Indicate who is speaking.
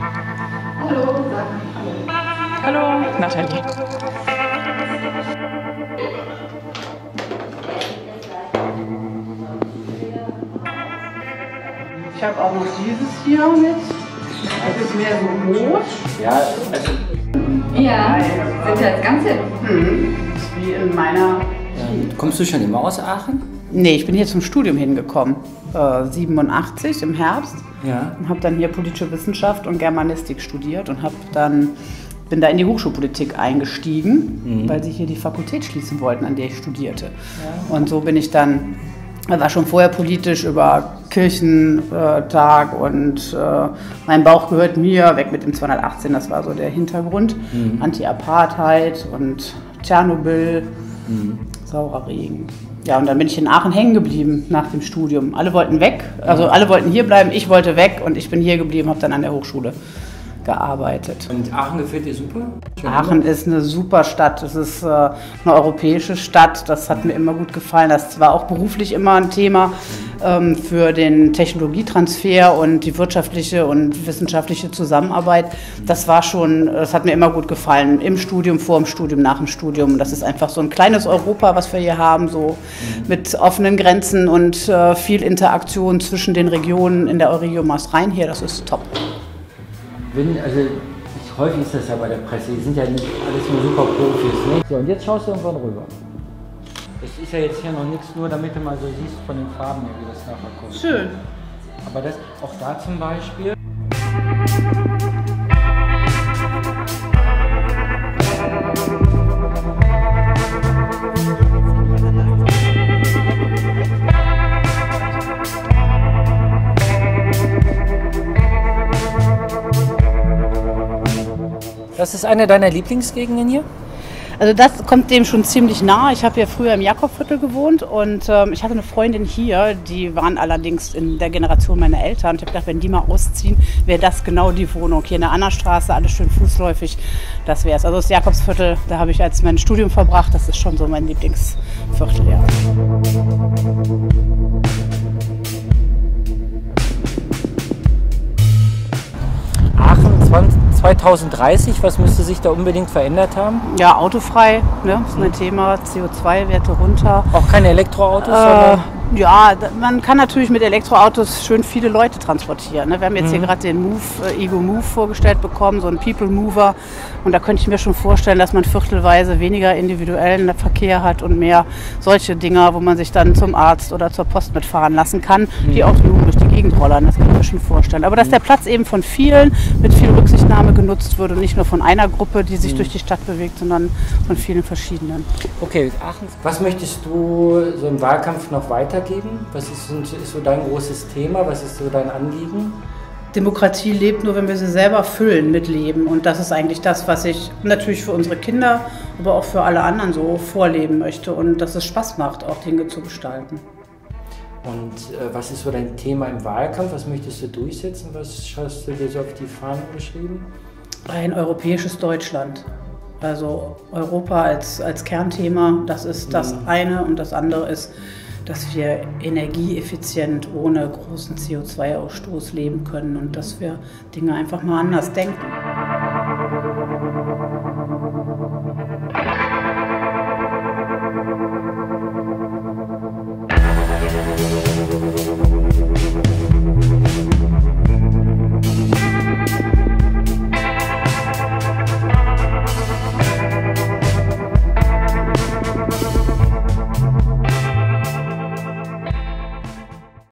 Speaker 1: Hallo.
Speaker 2: Hallo, Nathalie.
Speaker 1: Ich habe auch noch dieses hier mit. Das ist mehr so rot.
Speaker 3: Ja, also
Speaker 4: Ja, sind das Ganze?
Speaker 1: Mhm. Das ist wie in meiner.
Speaker 3: Kommst du schon immer aus Aachen?
Speaker 1: Nee, ich bin hier zum Studium hingekommen. Äh, 87 im Herbst.
Speaker 3: Ja.
Speaker 1: Und habe dann hier politische Wissenschaft und Germanistik studiert und habe dann bin da in die Hochschulpolitik eingestiegen, weil sie hier die Fakultät schließen wollten, an der ich studierte. Und so bin ich dann, war schon vorher politisch über Kirchentag und äh, mein Bauch gehört mir, weg mit dem 218, das war so der Hintergrund. Anti-Apartheid und Tschernobyl, saurer Regen. Ja, und dann bin ich in Aachen hängen geblieben nach dem Studium. Alle wollten weg, also alle wollten hier bleiben, ich wollte weg und ich bin hier geblieben, habe dann an der Hochschule gearbeitet.
Speaker 3: Und Aachen gefällt dir super?
Speaker 1: Aachen ist eine super Stadt. Es ist äh, eine europäische Stadt. Das hat mir immer gut gefallen. Das war auch beruflich immer ein Thema für den Technologietransfer und die wirtschaftliche und wissenschaftliche Zusammenarbeit. Das war schon, das hat mir immer gut gefallen. Im Studium, vor dem Studium, nach dem Studium. Das ist einfach so ein kleines Europa, was wir hier haben, so mit offenen Grenzen und äh, viel Interaktion zwischen den Regionen in der Euregiomas Rhein hier. Das ist top.
Speaker 3: Wenn, also häufig ist das ja bei der Presse, die sind ja nicht alles nur super Profis. Ne? So, und jetzt schaust du irgendwann rüber. Es ist ja jetzt hier noch nichts, nur damit du mal so siehst von den Farben her, wie das nachher kommt.
Speaker 1: Schön.
Speaker 3: Aber das, auch da zum Beispiel. Das ist eine deiner Lieblingsgegenden hier?
Speaker 1: Also das kommt dem schon ziemlich nah. Ich habe ja früher im Jakobviertel gewohnt und ähm, ich hatte eine Freundin hier, die waren allerdings in der Generation meiner Eltern. Ich habe gedacht, wenn die mal ausziehen, wäre das genau die Wohnung. Hier in der Annastraße, alles schön fußläufig, das wäre es. Also das Jakobsviertel, da habe ich als mein Studium verbracht. Das ist schon so mein Lieblingsviertel, ja.
Speaker 3: Aachen 20, 2030, was müsste sich da unbedingt verändert haben?
Speaker 1: Ja, autofrei, ne, ist ein Thema. CO2-Werte runter.
Speaker 3: Auch keine Elektroautos,
Speaker 1: Äh,
Speaker 3: sondern
Speaker 1: ja, man kann natürlich mit Elektroautos schön viele Leute transportieren. Ne? Wir haben jetzt hier gerade den Move, äh, Ego Move vorgestellt bekommen, so einen People Mover. Und da könnte ich mir schon vorstellen, dass man viertelweise weniger individuellen Verkehr hat und mehr solche Dinger, wo man sich dann zum Arzt oder zur Post mitfahren lassen kann, die autonom durch die Gegend rollern. Das kann ich mir schon vorstellen. Aber dass der Platz eben von vielen mit viel Rücksichtnahme genutzt wird und nicht nur von einer Gruppe, die sich durch die Stadt bewegt, sondern von vielen verschiedenen.
Speaker 3: Okay, Aachen. Was möchtest du so im Wahlkampf noch weitergeben? Was ist, ist so dein großes Thema? Was ist so dein Anliegen?
Speaker 1: Demokratie lebt nur, wenn wir sie selber füllen mit Leben. Und das ist eigentlich das, was ich natürlich für unsere Kinder, aber auch für alle anderen so vorleben möchte. Und dass es Spaß macht, auch Dinge zu gestalten.
Speaker 3: Und äh, was ist so dein Thema im Wahlkampf? Was möchtest du durchsetzen? Was hast du dir so auf die Fahnen geschrieben?
Speaker 1: Ein europäisches Deutschland. Also Europa als, als Kernthema, das ist das eine. Und das andere ist, dass wir energieeffizient ohne großen CO2-Ausstoß leben können und dass wir Dinge einfach mal anders denken.